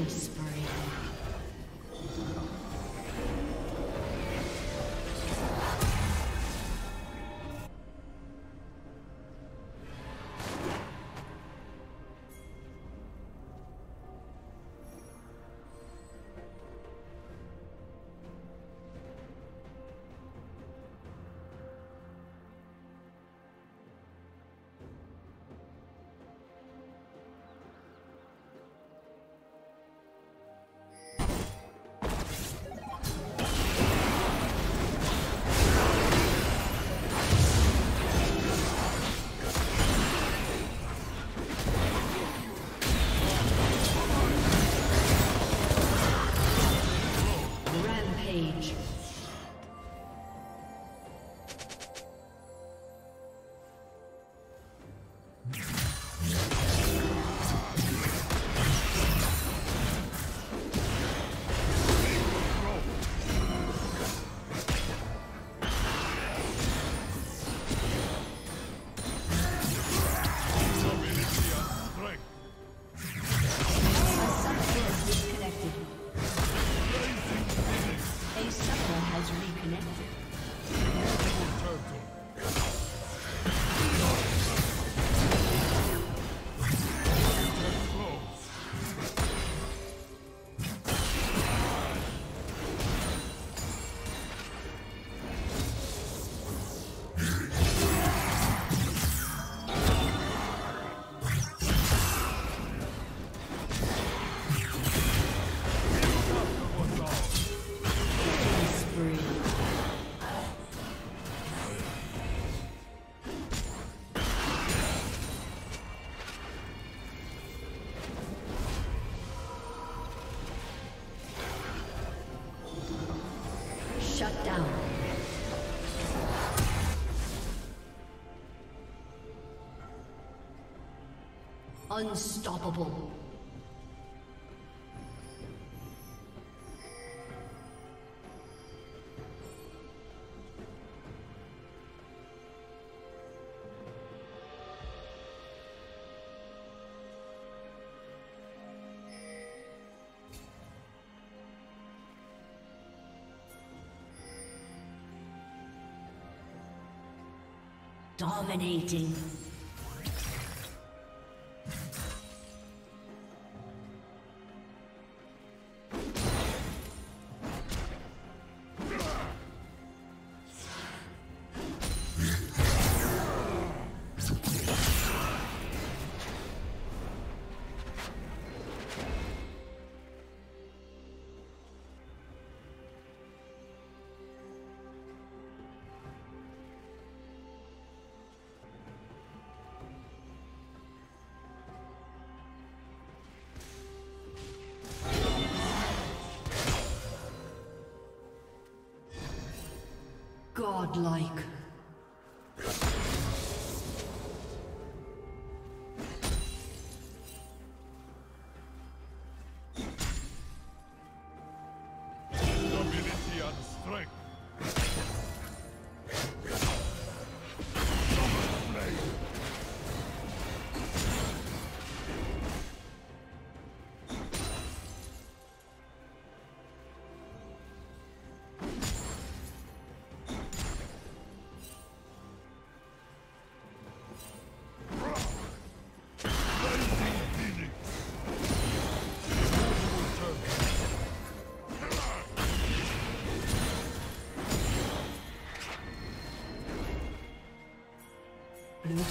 killing spree. Unstoppable. Dominating. Godlike.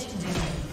Legendary.